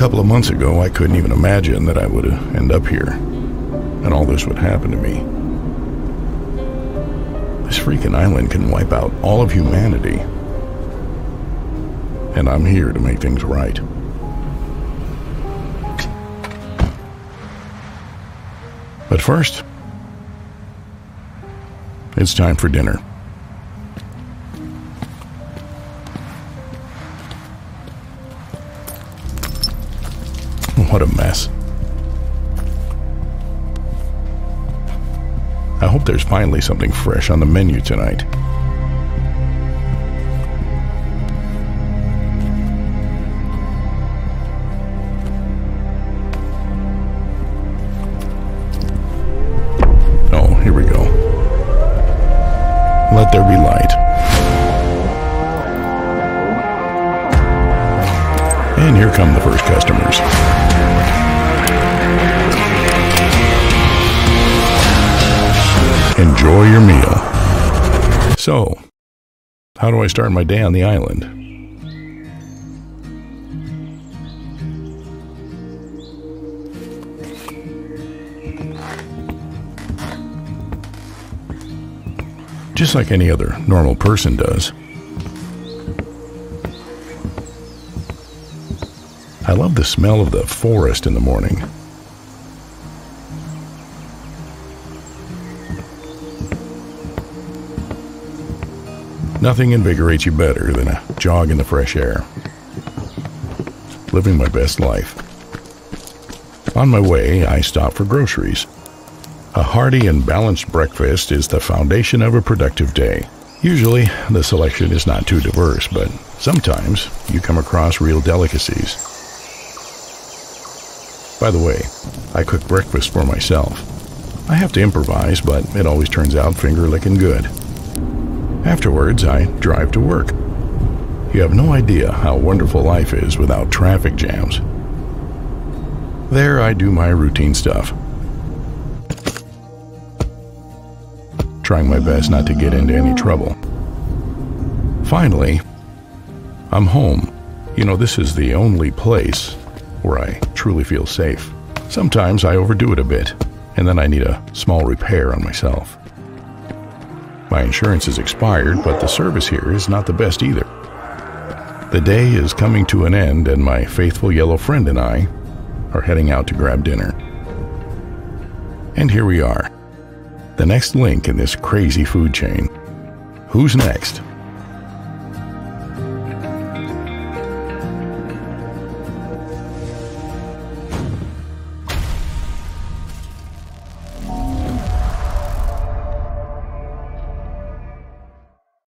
couple of months ago, I couldn't even imagine that I would end up here and all this would happen to me. This freaking island can wipe out all of humanity. And I'm here to make things right. But first, it's time for dinner. What a mess. I hope there's finally something fresh on the menu tonight. Oh, here we go. Let there be light. And here come the first customers. Enjoy your meal. So, how do I start my day on the island? Just like any other normal person does. I love the smell of the forest in the morning. Nothing invigorates you better than a jog in the fresh air. Living my best life. On my way, I stop for groceries. A hearty and balanced breakfast is the foundation of a productive day. Usually, the selection is not too diverse, but sometimes you come across real delicacies. By the way, I cook breakfast for myself. I have to improvise, but it always turns out finger licking good. Afterwards, I drive to work. You have no idea how wonderful life is without traffic jams. There, I do my routine stuff. Trying my best not to get into any trouble. Finally, I'm home. You know, this is the only place where I truly feel safe. Sometimes I overdo it a bit, and then I need a small repair on myself. My insurance is expired, but the service here is not the best either. The day is coming to an end, and my faithful yellow friend and I are heading out to grab dinner. And here we are, the next link in this crazy food chain. Who's next?